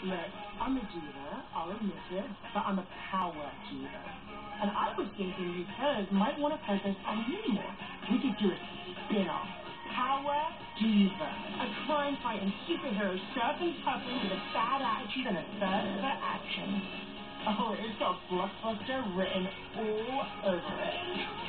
Look, I'm a diva, I'll admit it, but I'm a power diva. And I was thinking you guys might want to focus on me more. We could do a spin-off. Power Diva. A crime-fighting superhero surfing puffing with a bad attitude and a thirst for action. Oh, it's got blockbuster written all over it.